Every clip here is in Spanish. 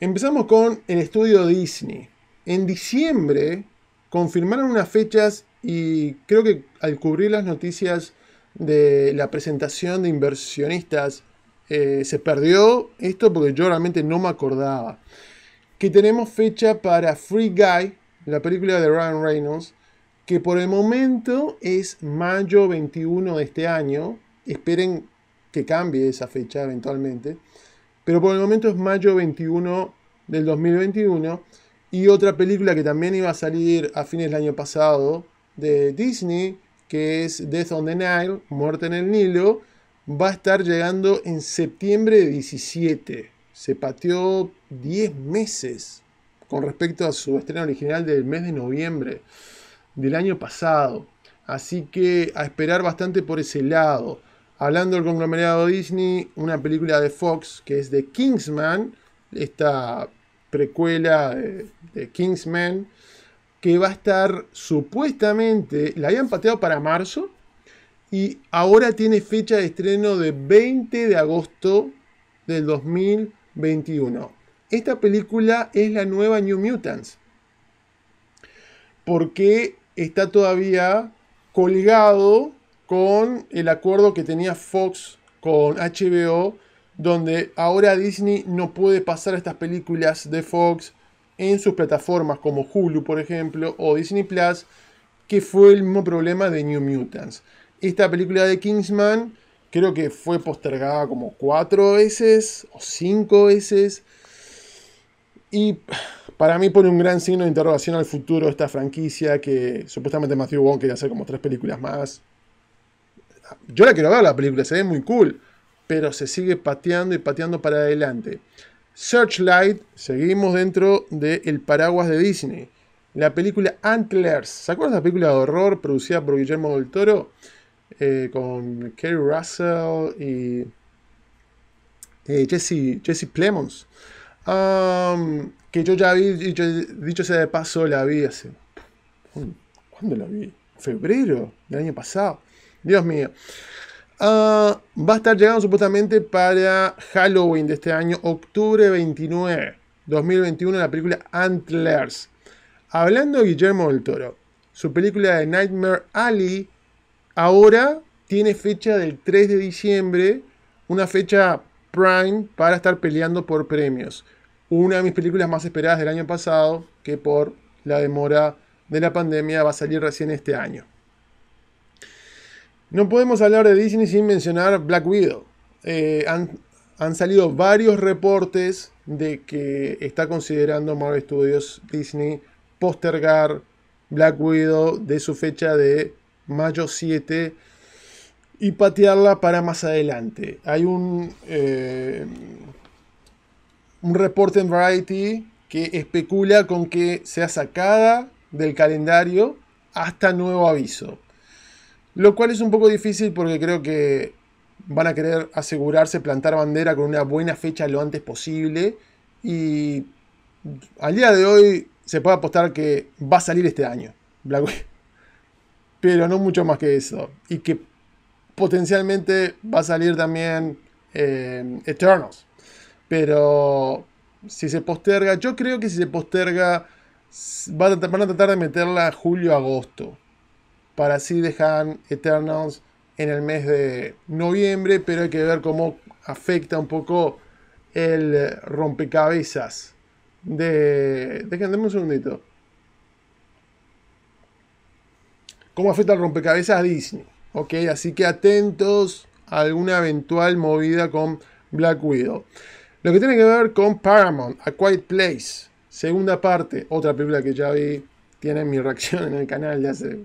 Empezamos con el estudio Disney. En diciembre confirmaron unas fechas y creo que al cubrir las noticias de la presentación de inversionistas eh, se perdió esto porque yo realmente no me acordaba. Que tenemos fecha para Free Guy, la película de Ryan Reynolds, que por el momento es mayo 21 de este año. Esperen que cambie esa fecha eventualmente. Pero por el momento es mayo 21 del 2021. Y otra película que también iba a salir a fines del año pasado de Disney, que es Death on the Nile, Muerte en el Nilo, va a estar llegando en septiembre de 17. Se pateó 10 meses con respecto a su estreno original del mes de noviembre del año pasado. Así que a esperar bastante por ese lado. Hablando del conglomerado Disney, una película de Fox que es de Kingsman, esta precuela de, Kingsman, que va a estar supuestamente, la habían pateado para marzo y ahora tiene fecha de estreno de 20 de agosto del 2021. Esta película es la nueva New Mutants. Porque está todavía colgado con el acuerdo que tenía Fox con HBO, donde ahora Disney no puede pasar estas películas de Fox en sus plataformas como Hulu, por ejemplo, o Disney Plus, que fue el mismo problema de New Mutants. Esta película de Kingsman creo que fue postergada como cuatro veces o cinco veces. Y para mí pone un gran signo de interrogación al futuro esta franquicia que supuestamente Matthew Vaughn quería hacer como tres películas más. Yo la quiero ver la película, se ve muy cool, pero se sigue pateando y pateando para adelante. Searchlight, seguimos dentro del paraguas de Disney. La película Antlers, ¿se acuerdan de la película de horror producida por Guillermo del Toro? Eh, con Kerry Russell y eh, Jesse, Jesse Plemons que yo ya vi, dicho, dicho sea de paso, la vi hace. ¿Cuándo la vi? ¿Febrero del año pasado? Dios mío. Ah, va a estar llegando supuestamente para Halloween de este año, octubre 29, 2021, la película Antlers. Hablando de Guillermo del Toro, su película de Nightmare Alley ahora tiene fecha del 3 de diciembre, una fecha prime para estar peleando por premios una de mis películas más esperadas del año pasado, que por la demora de la pandemia va a salir recién este año. No podemos hablar de Disney sin mencionar Black Widow. Eh, han, salido varios reportes de que está considerando Marvel Studios Disney postergar Black Widow de su fecha de mayo 7 y patearla para más adelante. Hay un, eh, un reporte en Variety que especula con que sea sacada del calendario hasta nuevo aviso. Lo cual es un poco difícil porque creo que van a querer asegurarse plantar bandera con una buena fecha lo antes posible. Y al día de hoy se puede apostar que va a salir este año. Pero no mucho más que eso. Y que potencialmente va a salir también eh, Eternals. Pero si se posterga, yo creo que si se posterga, van a, tratar de meterla julio-agosto. Para así dejar Eternals en el mes de noviembre, pero hay que ver cómo afecta un poco el rompecabezas de... Déjenme un segundito. ¿Cómo afecta el rompecabezas a Disney? Ok, así que atentos a alguna eventual movida con Black Widow. Lo que tiene que ver con Paramount, A Quiet Place, segunda parte, otra película que ya vi, tiene mi reacción en el canal de hace,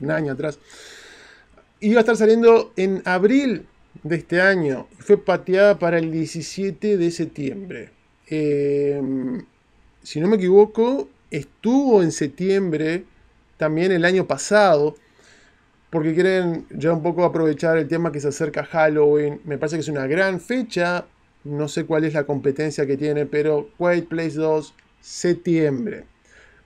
un año atrás. Iba a estar saliendo en abril de este año fue pateada para el 17 de septiembre. Em, si no me equivoco, estuvo en septiembre también el año pasado porque quieren ya un poco aprovechar el tema que se acerca Halloween. Me parece que es una gran fecha no sé cuál es la competencia que tiene, pero Quiet Place 2, septiembre.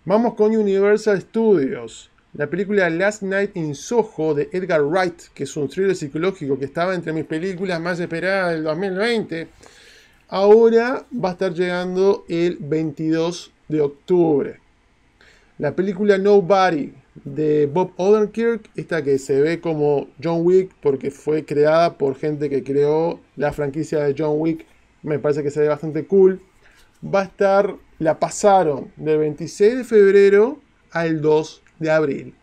Vamos con Universal Studios. La película Last Night in Soho de Edgar Wright, que es un thriller psicológico que estaba entre mis películas más esperadas del 2020, ahora va a estar llegando el 22 de octubre. La película Nobody de Bob Odenkirk, esta que se ve como John Wick porque fue creada por gente que creó la franquicia de John Wick, me parece que se ve bastante cool. Va a estar, la pasaron del 26 de febrero al 2 de abril.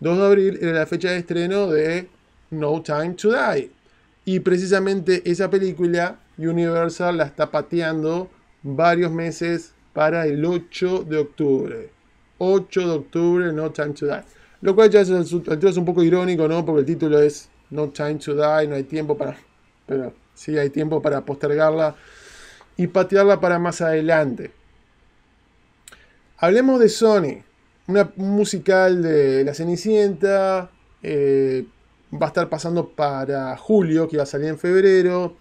2 de abril era la fecha de estreno de No Time to Die. Y precisamente esa película Universal la está pateando varios meses para el 8 de octubre. 8 de octubre, No Time to Die. Lo cual ya es, es un poco irónico, ¿no? Porque el título es No Time to Die, no hay tiempo para... Pero sí hay tiempo para postergarla y patearla para más adelante. Hablemos de Sony. Una, un musical de La Cenicienta. Eh, va a estar pasando para julio, que va a salir en febrero.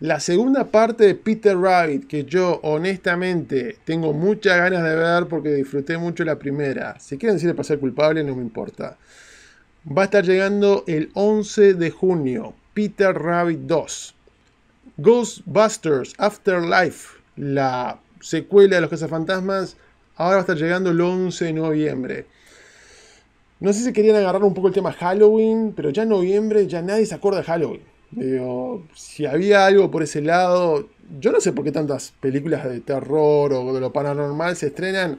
La segunda parte de Peter Rabbit, que yo honestamente tengo muchas ganas de ver porque disfruté mucho la primera. Si quieren decirle para ser culpable, no me importa. Va a estar llegando el 11 de junio. Peter Rabbit 2. Ghostbusters Afterlife, la secuela de los cazafantasmas, ahora va a estar llegando el 11 de noviembre. No sé si querían agarrar un poco el tema Halloween, pero ya en noviembre ya nadie se acuerda de Halloween. Digo, si había algo por ese lado, yo no sé por qué tantas películas de terror o de lo paranormal se estrenan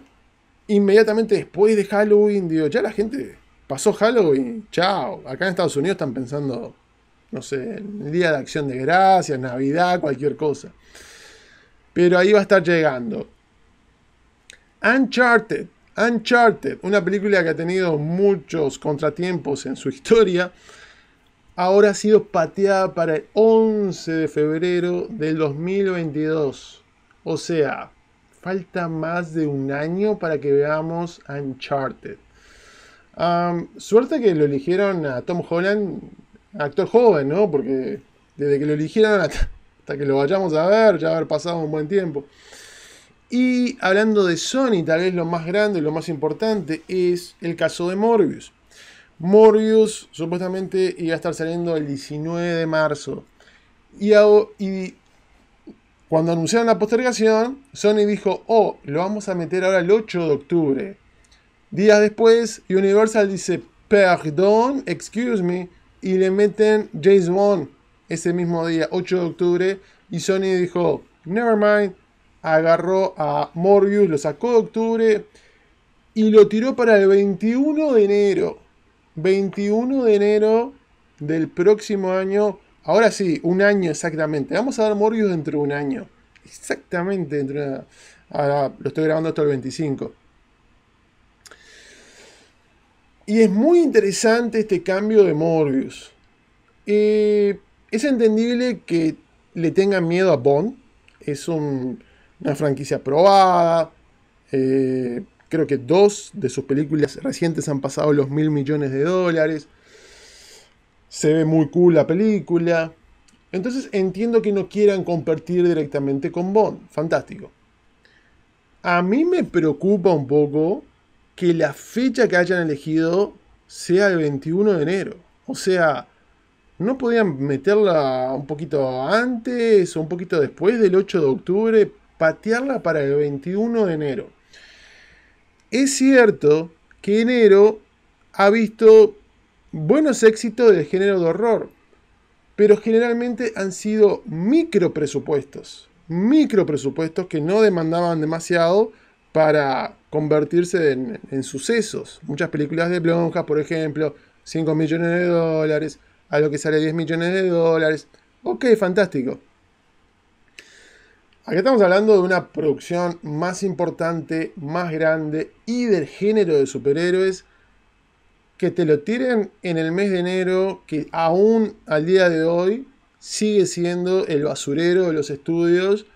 inmediatamente después de Halloween. Digo, ya la gente pasó Halloween, chao. Acá en Estados Unidos están pensando, no sé, Día de Acción de Gracias, Navidad, cualquier cosa. Pero ahí va a estar llegando. Uncharted. Uncharted, una película que ha tenido muchos contratiempos en su historia ahora ha sido pateada para el 11 de febrero del 2022. O sea, falta más de un año para que veamos Uncharted. suerte que lo eligieron a Tom Holland, actor joven, ¿no? Porque desde que lo eligieron hasta, que lo vayamos a ver, ya haber pasado un buen tiempo. Y hablando de Sony, tal vez lo más grande, lo más importante es el caso de Morbius. Morbius supuestamente iba a estar saliendo el 19 de marzo. Y, y, cuando anunciaron la postergación, Sony dijo, oh, lo vamos a meter ahora el 8 de octubre. Días después, Universal dice, perdón, excuse me, y le meten James Bond ese mismo día, 8 de octubre, y Sony dijo, never mind, agarró a Morbius, lo sacó de octubre y lo tiró para el 21 de enero. 21 de enero del próximo año. Ahora sí, un año exactamente. Vamos a dar Morbius dentro de un año. Exactamente dentro de Ahora lo estoy grabando hasta el 25. Y es muy interesante este cambio de Morbius. Eh, es entendible que le tengan miedo a Bond. Es una franquicia probada. Eh, Creo que dos de sus películas recientes han pasado los mil millones de dólares. Se ve muy cool la película. Entonces entiendo que no quieran compartir directamente con Bond. Fantástico. A mí me preocupa un poco que la fecha que hayan elegido sea el 21 de enero. O sea, ¿no podían meterla un poquito antes o un poquito después del 8 de octubre? Patearla para el 21 de enero. Es cierto que enero ha visto buenos éxitos del género de horror, pero generalmente han sido micro presupuestos, micro presupuestos que no demandaban demasiado para convertirse en, sucesos. Muchas películas de Blumhouse, por ejemplo, 5 millones de dólares, algo que sale 10 millones de dólares. Ok, fantástico. Aquí estamos hablando de una producción más importante, más grande y del género de superhéroes que te lo tiren en el mes de enero, que aún al día de hoy sigue siendo el basurero de los estudios.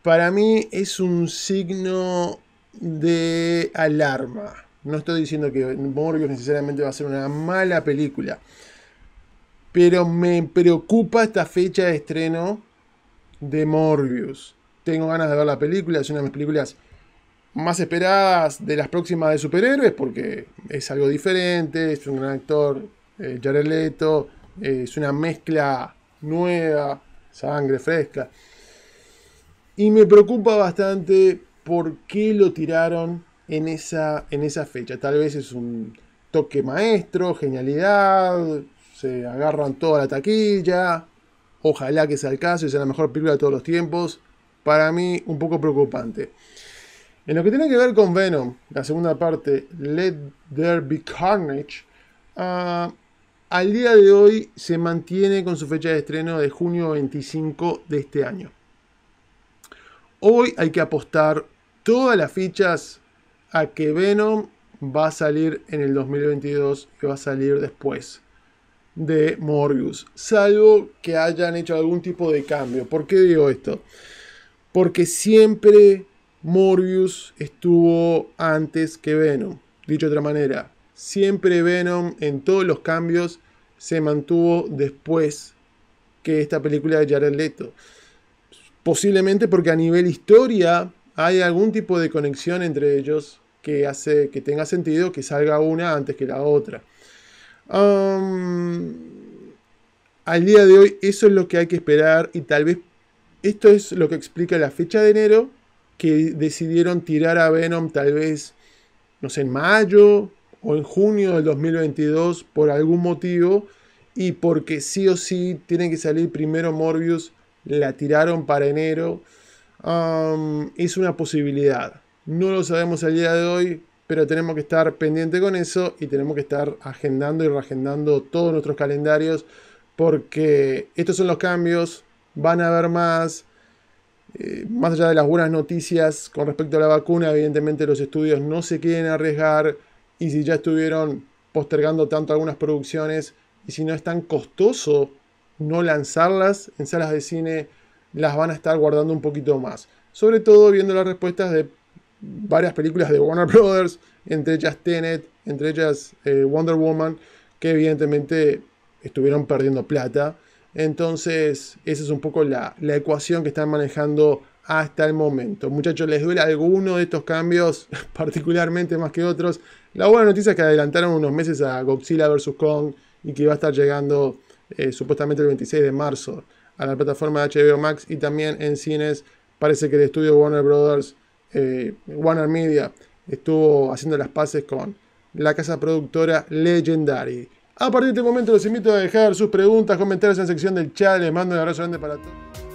Para mí es un signo de alarma. No estoy diciendo que Morbius necesariamente va a ser una mala película, pero me preocupa esta fecha de estreno de Morbius. Tengo ganas de ver la película, es una de mis películas más esperadas de las próximas de superhéroes porque es algo diferente, es un gran actor, eh, Jared Leto, eh, es una mezcla nueva, sangre fresca. Y me preocupa bastante por qué lo tiraron en esa, en esa fecha. Tal vez es un toque maestro, genialidad, se agarran toda la taquilla. Ojalá que sea el caso y sea la mejor película de todos los tiempos. Para mí, un poco preocupante. En lo que tiene que ver con Venom, la segunda parte, Let There Be Carnage, ah, al día de hoy se mantiene con su fecha de estreno de junio 25 de este año. Hoy hay que apostar todas las fichas a que Venom va a salir en el 2022 y va a salir después de Morbius, salvo que hayan hecho algún tipo de cambio. ¿Por qué digo esto? Porque siempre Morbius estuvo antes que Venom. Dicho de otra manera, siempre Venom en todos los cambios se mantuvo después que esta película de Jared Leto. Posiblemente porque a nivel historia hay algún tipo de conexión entre ellos que hace que tenga sentido que salga una antes que la otra. Al día de hoy eso es lo que hay que esperar y tal vez esto es lo que explica la fecha de enero que decidieron tirar a Venom tal vez, no sé, en mayo o en junio del 2022 por algún motivo y porque sí o sí tiene que salir primero Morbius, la tiraron para enero. es una posibilidad. No lo sabemos al día de hoy, pero tenemos que estar pendiente con eso y tenemos que estar agendando y reagendando todos nuestros calendarios porque estos son los cambios, van a haber más. Eh, más allá de las buenas noticias con respecto a la vacuna, evidentemente los estudios no se quieren arriesgar y si ya estuvieron postergando tanto algunas producciones y si no es tan costoso no lanzarlas en salas de cine, las van a estar guardando un poquito más. Sobre todo viendo las respuestas de varias películas de Warner Brothers, entre ellas Tenet, entre ellas eh, Wonder Woman, que evidentemente estuvieron perdiendo plata entonces, esa es un poco la, ecuación que están manejando hasta el momento. Muchachos, ¿les duele alguno de estos cambios, particularmente más que otros? La buena noticia es que adelantaron unos meses a Godzilla vs. Kong y que va a estar llegando eh, supuestamente el 26 de marzo a la plataforma de HBO Max y también en cines. Parece que el estudio Warner Brothers, eh, Warner Media, estuvo haciendo las paces con la casa productora Legendary. A partir de este momento los invito a dejar sus preguntas, comentarios en la sección del chat. Les mando un abrazo grande para todos.